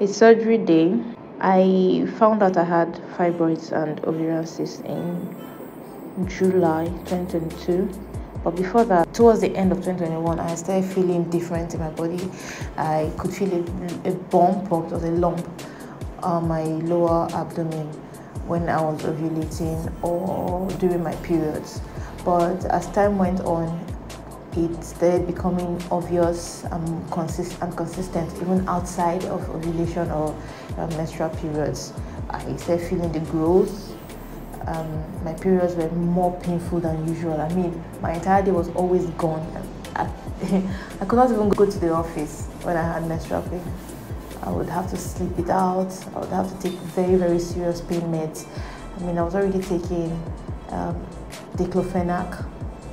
It's surgery day. I found out I had fibroids and ovarian cysts in July 2022. But before that, towards the end of 2021, I started feeling different in my body. I could feel a, a bump or a lump on my lower abdomen when I was ovulating or during my periods. But as time went on, it started becoming obvious and, consist- and consistent even outside of ovulation or um, menstrual periods. I started feeling the growth. Um, my periods were more painful than usual. I mean, my entire day was always gone. I, I could not even go to the office when I had menstrual pain. I would have to sleep it out. I would have to take very, very serious pain meds. I mean, I was already taking um, diclofenac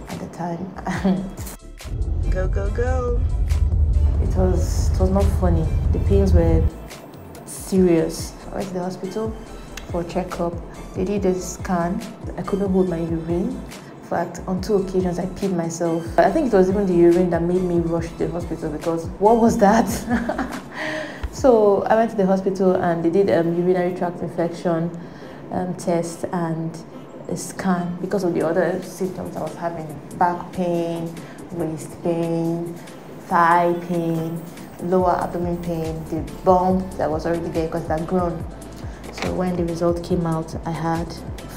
at the time. go, go, go. It was, it was not funny. The pains were serious. I went to the hospital for a checkup. They did a scan. I couldn't hold my urine. In fact, on two occasions, I peed myself. I think it was even the urine that made me rush to the hospital because what was that? so I went to the hospital and they did a um, urinary tract infection um, test and a scan because of the other symptoms I was having back pain, waist pain, thigh pain, lower abdomen pain, the bump that was already there because it had grown. So when the result came out, I had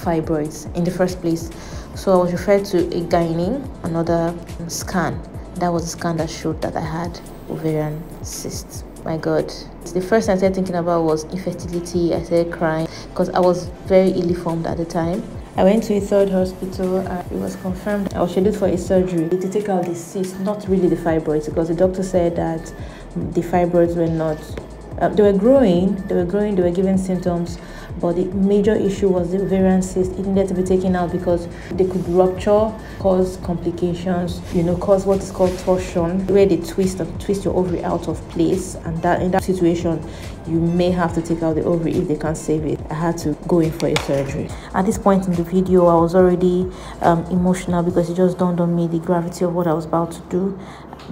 fibroids in the first place. So I was referred to a gynae, another scan. That was a scan that showed that I had ovarian cysts. My God. The first thing I started thinking about was infertility. I started crying because I was very ill formed at the time. I went to a third hospital and it was confirmed I was scheduled for a surgery. To take out the cyst, not really the fibroids, because the doctor said that the fibroids were not, uh, they were growing, they were growing, they were giving symptoms, but the major issue was the ovarian cyst. It needed to be taken out because they could rupture, cause complications, you know, cause what is called torsion, where they twist and twist your ovary out of place. And that in that situation, you may have to take out the ovary if they can't save it. I had to go in for a surgery. At this point in the video, I was already um, emotional because it just dawned on me the gravity of what I was about to do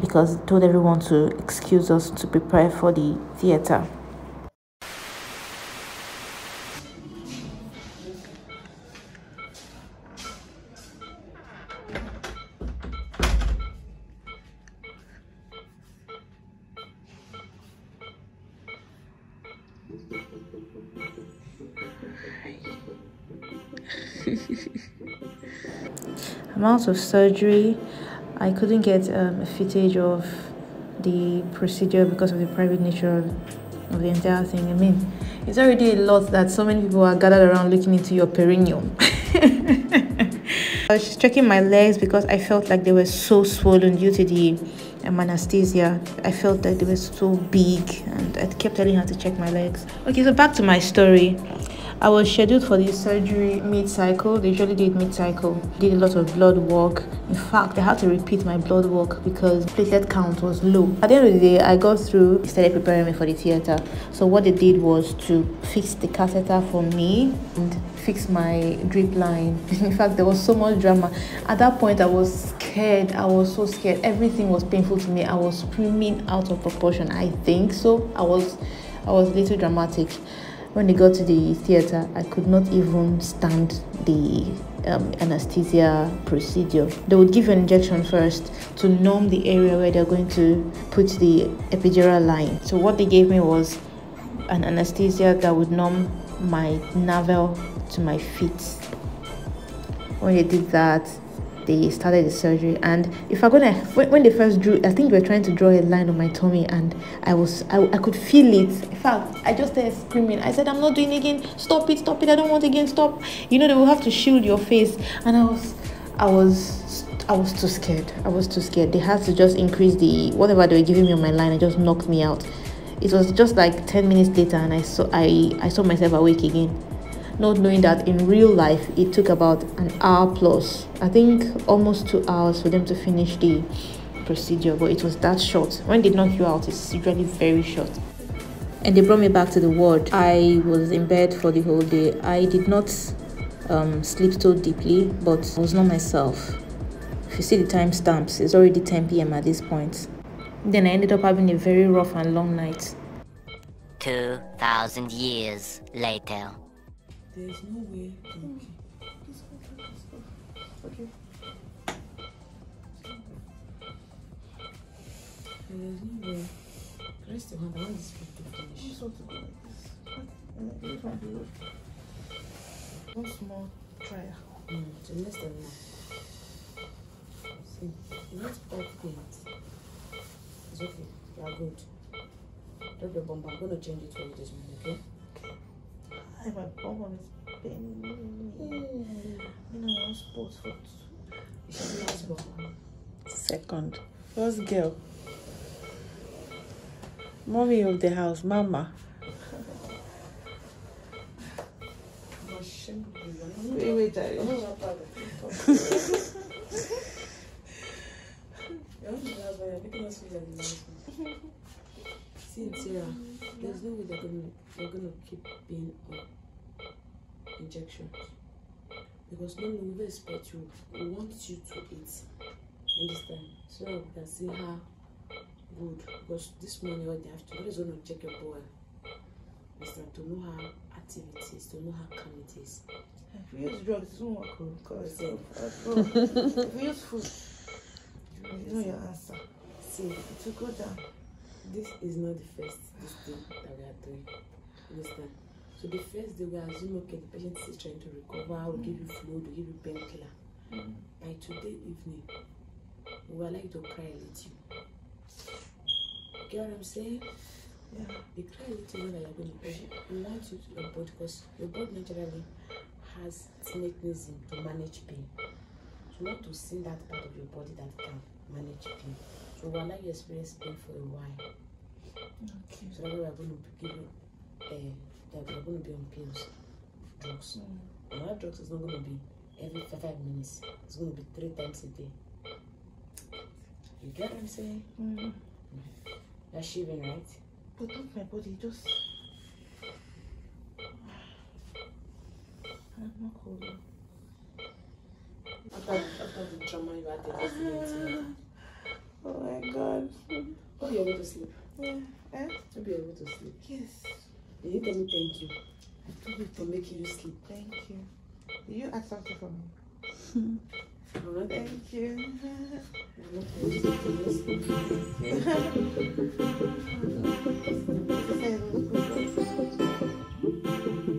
because told everyone to excuse us to prepare for the theater. Amount of surgery. I couldn't get um, a footage of the procedure because of the private nature of the entire thing. I mean, it's already a lot that so many people are gathered around looking into your perineum. I was checking my legs because I felt like they were so swollen due to the um, anesthesia. I felt that they were so big and I kept telling her to check my legs. Okay, so back to my story. I was scheduled for the surgery mid-cycle. They usually did mid-cycle. Did a lot of blood work. In fact, I had to repeat my blood work because platelet count was low. At the end of the day, I got through. Started preparing me for the theater. So what they did was to fix the catheter for me and fix my drip line. In fact, there was so much drama. At that point, I was scared. I was so scared. Everything was painful to me. I was screaming out of proportion. I think so. I was, I was a little dramatic when they got to the theater, I could not even stand the um, anesthesia procedure. They would give an injection first to numb the area where they're going to put the epidural line. So, what they gave me was an anesthesia that would numb my navel to my feet. When they did that, they started the surgery and if i'm gonna when, when they first drew i think they were trying to draw a line on my tummy and i was I, I could feel it. In fact i just started screaming. I said i'm not doing it again. Stop it stop it. I don't want again. Stop. You know they will have to shield your face. And i was i was I was too scared. I was too scared. They had to just increase the whatever they were giving me on my line and just knocked me out. It was just like 10 minutes later and I saw I, I saw myself awake again not knowing that in real life it took about an hour plus i think almost two hours for them to finish the procedure but it was that short when they knock you out it's usually very short and they brought me back to the ward i was in bed for the whole day i did not um, sleep so deeply but i was not myself if you see the timestamps, it's already 10 p.m. at this point. Then I ended up having a very rough and long night. 2,000 years later. There's no way. Okay. Okay. There's no way. Rest your hand. I want this to finish. Just want to go like this. One small trial. Mm, so less than one. See, want all things. It's okay. You are good. Drop your bump. I'm going to change it for you this morning, okay? I my bum is paining me. You know, I want sports food. You should be last bump. Second. First girl. Mommy of the house, mama. I'm ashamed of you. Wait, wait, Daddy. You're not See, Sarah, there's no way they're gonna they're gonna keep being on injections because no one will expect you. We want you to eat. Understand? So that we can see how good. Because this morning what they have to do is gonna check your bowel. Understand? To know how active it is, to know how calm it is. If we use drugs, it won't work. Oh, because Okay. if we use food, you know your answer. See, It will go down. This is not the first this thing that we are doing. Understand? So the first day we assume okay the patient is trying to recover, we'll give you fluid, we'll give you painkiller. Mm-hmm. By today evening, we would like to cry a little. Get what I'm saying? Yeah. The cry a little is that you're going to pay. We want you to your body because your body naturally has its mechanism to manage pain. So want to see that part of your body that can manage pain. So we'll allow you experience pain for a while. Okay. So that's why we're going to give you, uh, that we're going to be on pills, drugs. And our drugs is not going to be every five, five minutes. It's going to be three times a day. You get what I'm saying? Mm. You're shivering, right? But not my body, just. I'm not cold. After, after the trauma you had the accident. Oh my god. Hope you're able to sleep. Yeah. Eh? Hope you're able to sleep. Yes. Did you tell me thank you? For making you sleep. Thank you. Did you ask something for me? Thank Thank you. I'm not thank you.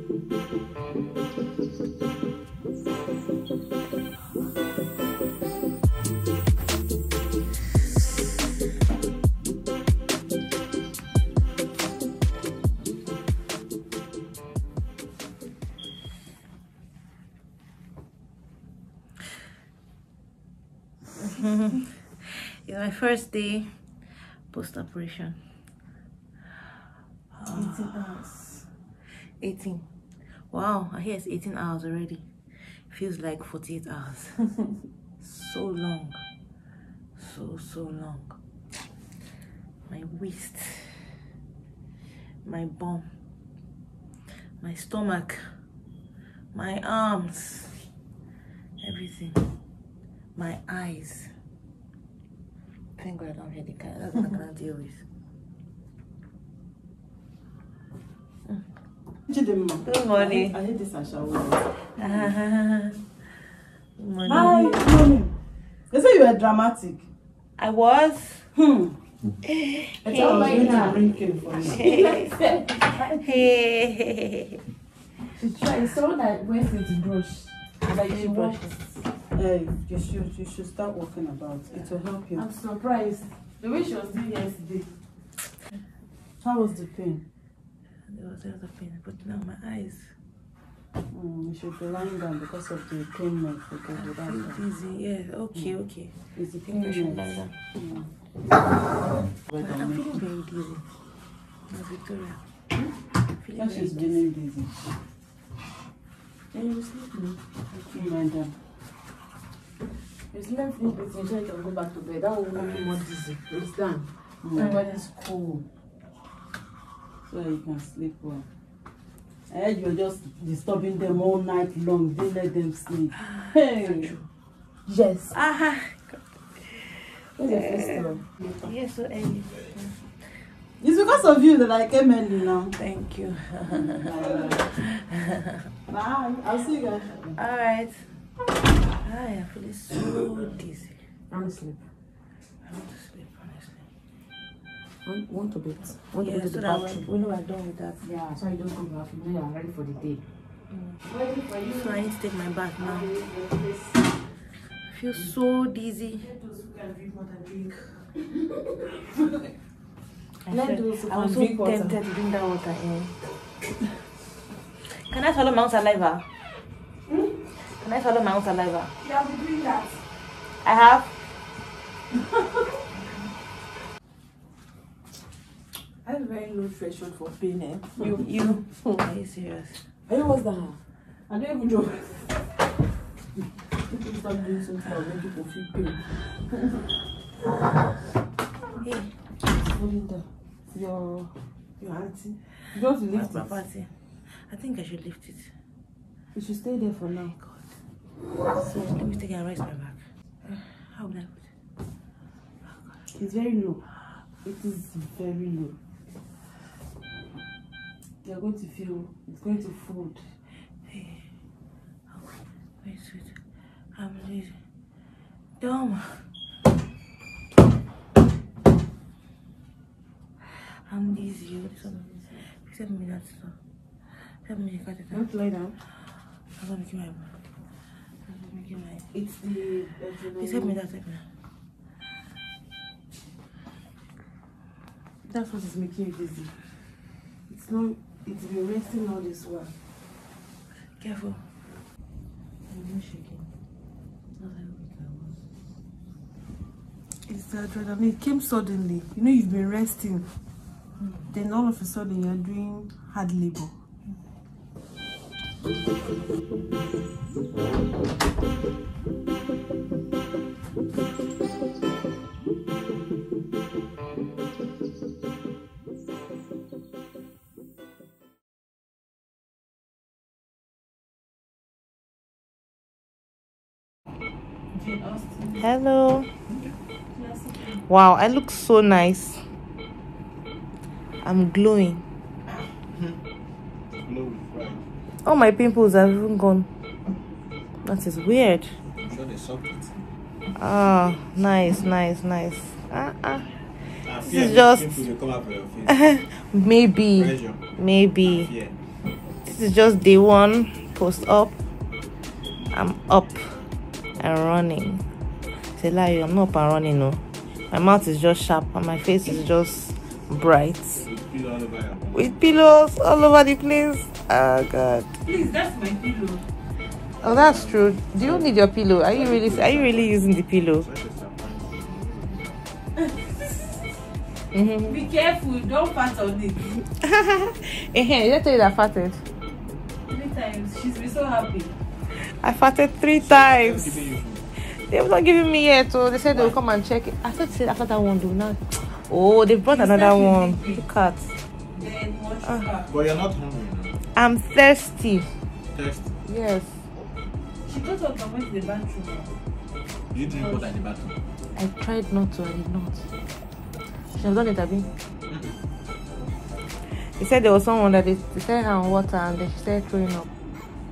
It's my first day post operation. 18 hours. 18. Wow, I hear it's 18 hours already. Feels like 48 hours. so long. So, so long. My waist. My bum. My stomach. My arms. Everything. My eyes. Thank God I don't have the kind. That's what I'm gonna deal with. Chidimma. Good morning. I hate this Ashawo. Good morning. Hi, good morning. They say you were dramatic. I was. Hmm. I I was going to bring cake for you. hey. Try it's someone that went into brush. Like she brush. Walks. Hey, you should you should start walking about. It will help you. I'm surprised. The way she was doing yesterday. How was the pain? There was a lot of pain, but now my eyes. Mm, you should be lying down because of the pain meds they give. I That's feel why. dizzy. Yeah. Okay. Okay. It's the pain think I should lie meds. down. Mm. But But I'm I'm feeling very dizzy. Miss Victoria. Feeling When she's dizzy. feeling dizzy, And you sleep now. you lie down. You sleep finish breathing so you can go back to bed. That will make you more dizzy. It's done. Mm. Everybody's cool. So you can sleep well. I heard you're just disturbing them all night long. Didn't let them sleep. Hey. Yes. Ah, What's your first story? Yes, so early. It's because of you that I came early now. Thank you. Bye. I'll see you guys. All right. I am feeling so dizzy. I'm asleep. I want to sleep, honestly. Want, want to bed? Want to Yeah, go to so the bathroom? we are done with that. Yeah, so you don't go back. You know you are ready for the day. Mm. So I need to take my bath now. I feel so dizzy. I Let those who I can was so drink tempted to drink that water in. Can I swallow my own saliva? Can I swallow my own saliva? You have been doing that. I have. I have very low threshold for pain. Eh? You, you. Are you serious? Are you what's that? I don't even know. People start doing something that make people feel pain. Hey, Holding the your your auntie. You don't what's lift my it. party? I think I should lift it. You should stay there for now. So let me take and rest my back. Uh, how would I put it? It's very low. It is very low. You're going to feel it's going to fold. Hey. Oh, wait, sweet. I'm dizzy. Dumb. I'm dizzy. Up? Seven minutes. So. Seven minutes. Cut it You want out. to lie down? I'm gonna make my. It's the help me that second. That's what is making you dizzy. It's not. It's been resting all this while. Careful. I'm not shaking. Not how weak I was. It's the adrenaline. It came suddenly. You know you've been resting. Hmm. Then all of a sudden you're doing hard labor. Jane Hello. Wow, I look so nice. I'm glowing. All my pimples have even gone. That is weird. Ah, nice, nice, nice. Ah, ah. This is just- maybe, maybe. This is just day one. Post op. I'm up and running. Say lie, I'm not up and running. No, my mouth is just sharp and my face is just bright With pillow all over your body. with pillows all over the place. Oh God. Please, that's my pillow. Oh, that's true. Do you need your pillow? Are you really? Are you really using the pillow? Surprise. Mm-hmm. Be careful, don't fart on it. Hey, let's tell you that I farted. Three times. She's been so happy. I farted three I'm times. Giving you food. They've not giving me yet, so they said they'll come and check it. I thought they said after that one, do not. Oh, they brought another one. Look at. Then what sugar. But you're not hungry now. I'm thirsty. Thirsty? Yes. She got up and went to the bathroom. You drink water in the bathroom. I tried not to, I did not. She has done it, Abby. They said there was someone that they, they said her on water and then she started throwing up.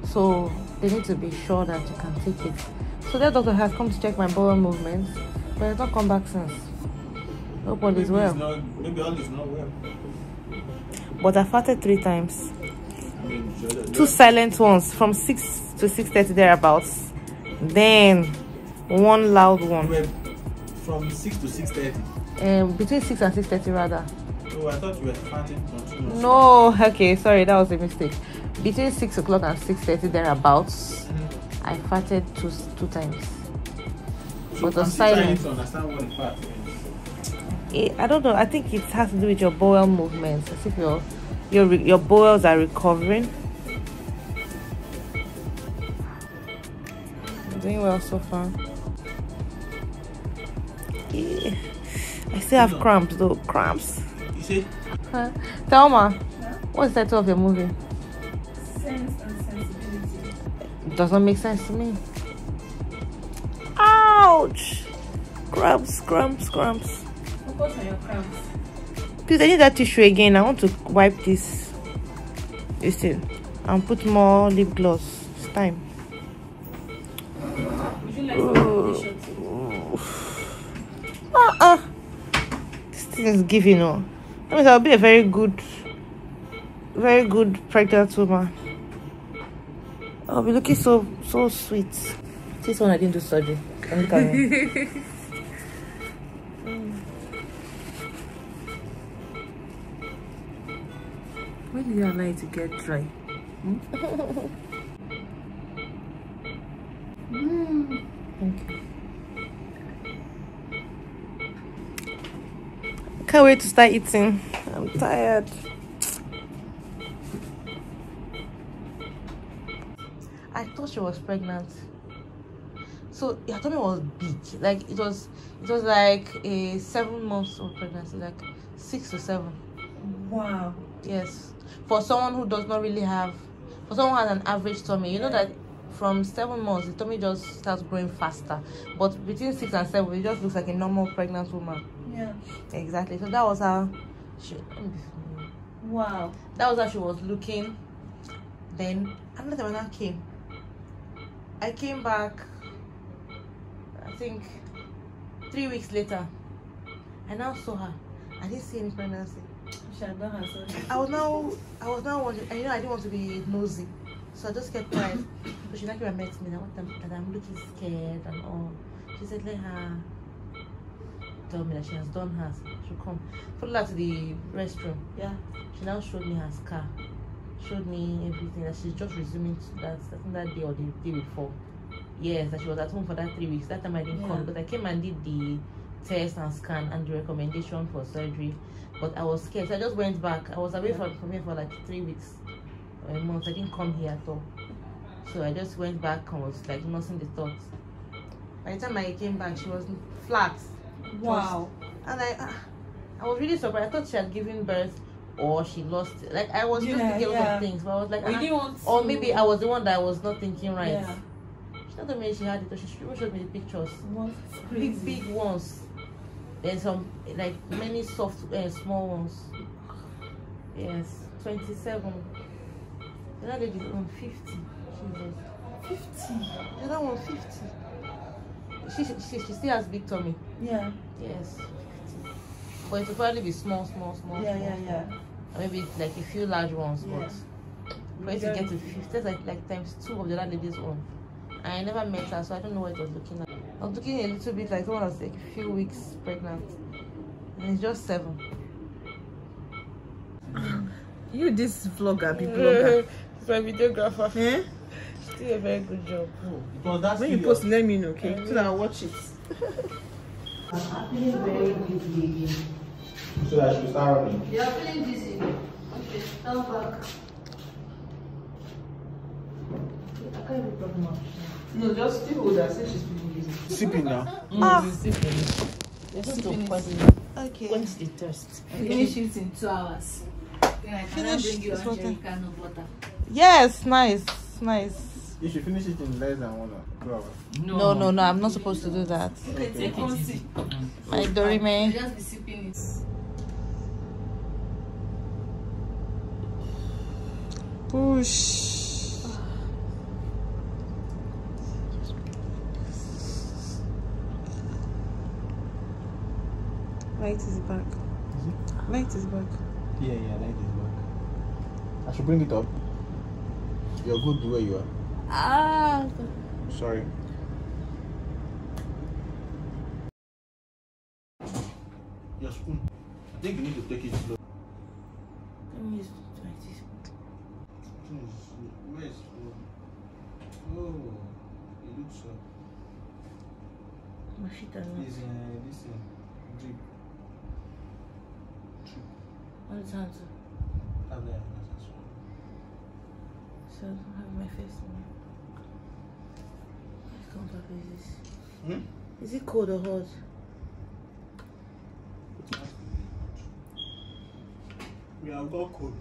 So they need to be sure that you can take it. So that doctor has come to check my bowel movements, but it's not come back since. Hope all is well. Not, maybe all is not well. But I farted three times. I mean, Two silent ones from 6 to 6.30 thereabouts. Then one loud one. from 6 to 6.30. Um, between 6 and 6.30 rather. Oh, I thought you were farting continuously. No, okay, sorry, that was a mistake. Between 6 o'clock and 6.30 thereabouts, Mhm. I farted two, two times. So But I'm still trying silence. to understand what the fart is. Eh, I don't know, I think it has to do with your bowel movements. As if your, your, your bowels are recovering. I'm doing well so far. Yeah. I still have cramps though. Cramps. You say, Huh? Thelma, what's the title of your movie? Sense and sensibility. It does not make sense to me. Ouch! Cramps, cramps, cramps. Focus on your cramps. Please, I need that tissue again. I want to wipe this. This thing. And put more lip gloss. It's time. Would you like some foundation too? Uh-uh. This thing is giving, oh. That means I'll be a very good, very good pregnant woman. I'll be looking so, so sweet. This one I didn't do surgery. Don't look at me. When did you allow it to get dry? Hmm? Hmm. Thank you. Can't wait to start eating. I'm tired. I thought she was pregnant. So her tummy was big. Like it was it was like a seven months of pregnancy, like six or seven. Wow. Yes. For someone who does not really have for someone who has an average tummy, you know that from seven months the tummy just starts growing faster. But between six and seven it just looks like a normal pregnant woman. Yeah. Exactly. So that was how she Wow. that was how she was looking. Then another one came. I came back I think three weeks later. I now saw her. I didn't see any pregnancy. She had done her. I was now I was now wondering and you know I didn't want to be nosy. So I just kept quiet. But she like met me and I want them that I'm looking scared and all. She said let her tell me that she has done hers. She'll come. Followed her to the restroom. Yeah. She now showed me her scar. Showed me everything that she's just resuming that I think that day or the day before. Yes, that she was at home for that three weeks. That time I didn't Yeah. come, but I came and did the test and scan and the recommendation for surgery. But I was scared, so I just went back. I was away Yeah. from, from here for like three weeks or a month. I didn't come here at all. So I just went back and was like nursing the thoughts. By the time I came back, she was flat. Wow. And I, ah, I was really surprised. I thought she had given birth or she lost it. Like I was just Yeah, thinking a lot of things, but I was like, We ah, didn't or maybe I was the one that I was not thinking right. Yeah. She told me she had it, but she showed me the pictures. Big, big ones. There's some like many soft, uh, small ones. Yes, twenty-seven. The other lady on fifty. Jesus. Fifty. The other one fifty. She, she, she still has big tummy. Yeah. Yes. 50. But it will probably be small, small, small. Yeah, small, yeah, small. yeah. Or maybe like a few large ones, Yeah. but for it to get to 50, that's like, like times two of the other lady's own. And I never met her, so I don't know what it was looking like. I was looking a little bit like someone was like a few weeks pregnant. And it's just seven. You this vlogger, be vlogger. It's my videographer. eh? She did a very good job. Oh, it was that When you serious. post, let me know, okay? So that I'll watch it. So that I should start running. You are feeling dizzy. Okay, stand back. I can't even talk much. No, just still hold her. Say she's feeling dizzy. Sipping now. Ah. Just to Okay. quench the thirst. Finish it in two hours. Then I can bring you this one water. jerrycan of water. Yes, nice, nice. You should finish it in less than one hour, two hours. No, no, no, I'm not supposed to do that. Okay, take one sip. My You Dorime. just be sipping it. Push. Light is back. Is it? Light is back. Yeah, yeah, like this back. I should bring it up. You're good the way you are. Ah. Sorry. Your spoon. I think you need to take it slow. Where's spoon? Oh, it looks so. My feet are not. This, uh, this thing. Drip. All the time. So, Have that. That's all. so I have my face on. What kind of is this? Hmm? Is it cold or hot? We have got cold.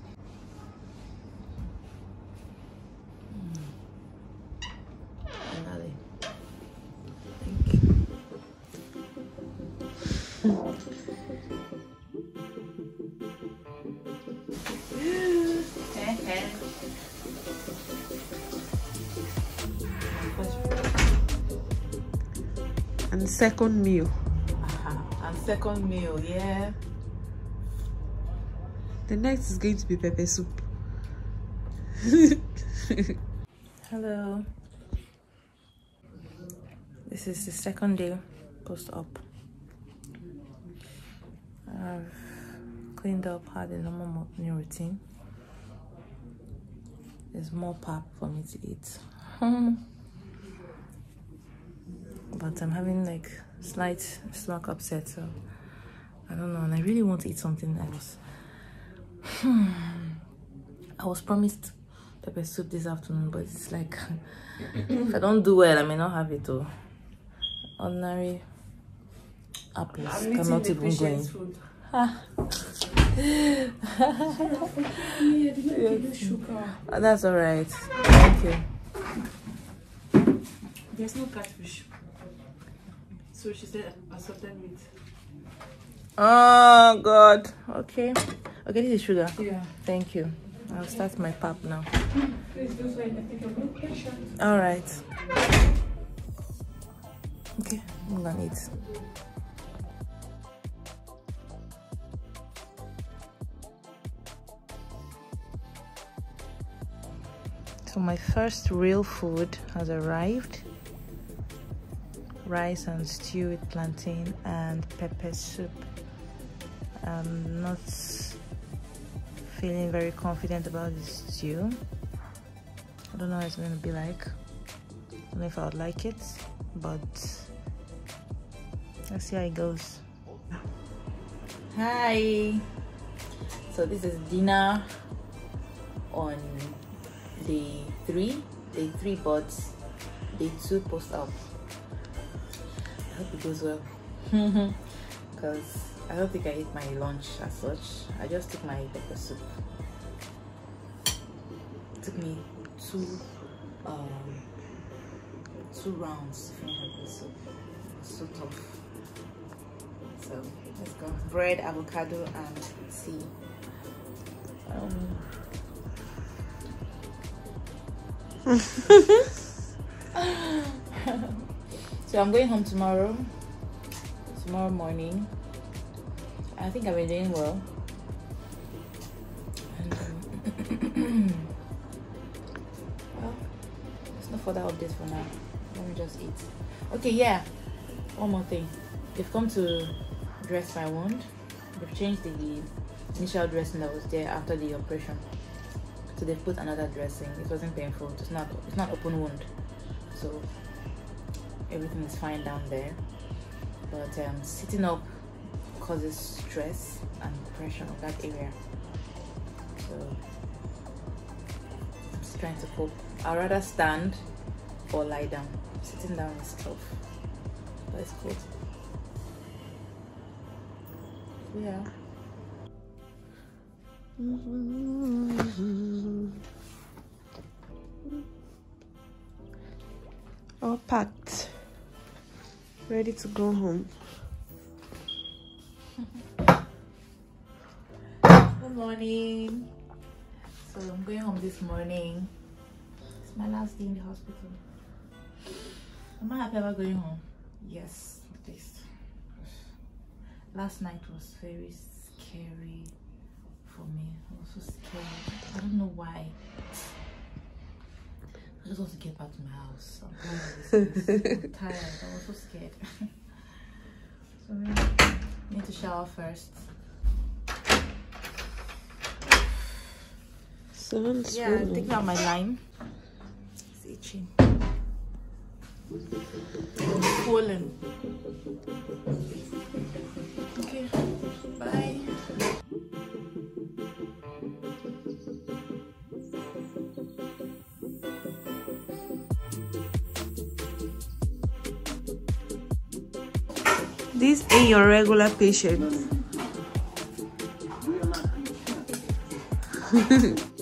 Second meal. Uh-huh. And second meal, yeah. The next is going to be pepper soup. Hello. This is the second day post op. I've cleaned up, had a normal morning routine. There's more pap for me to eat. but I'm having like slight stomach upset, so I don't know. And I really want to eat something else. I was promised pepper soup this afternoon, but it's like if I don't do well, I may not have it. Though ordinary apples I'm cannot even go in. that's all right. Thank you. There's no catfish. So she said assorted meat. Oh God. Okay. Okay, this is sugar. Yeah. Thank you. I'll start my pap now. Please do so I can take your blood pressure. All right. Okay, I'm gonna eat. So my first real food has arrived. Rice and stew with plantain and pepper soup. I'm not feeling very confident about this stew. I don't know what it's gonna be like. I don't know if I would like it, but let's see how it goes. Hi. So this is dinner on day three, day three, but day two post op. I hope it goes well, because I don't think I ate my lunch as such. I just took my pepper soup. It took me two um two rounds to finish pepper soup. So tough. So let's go. Bread, avocado, and tea. Um, so I'm going home tomorrow. Tomorrow morning. I think I've been doing well. And, um, well, there's no further updates for now. Let me just eat. Okay, yeah. One more thing. They've come to dress my wound. They've changed the initial dressing that was there after the operation. So they've put another dressing. It wasn't painful. It's not it's not open wound. So everything is fine down there. But um, sitting up causes stress and pressure on that area. So I'm just trying to cope. I'd rather stand or lie down. Sitting down is tough. But it's cool. Yeah. All packed. Ready to go home. Good morning. So I'm going home this morning. It's my last day in the hospital. Am I happy about going home? Yes, at. Last night was very scary for me. I was so scared. I don't know why. I just want to get back to my house. I'm. I'm tired. I was so scared. so I need to shower first. Sounds Yeah, good. take out my lime. It's itching. Swollen. Okay, bye. Ain't your regular patient.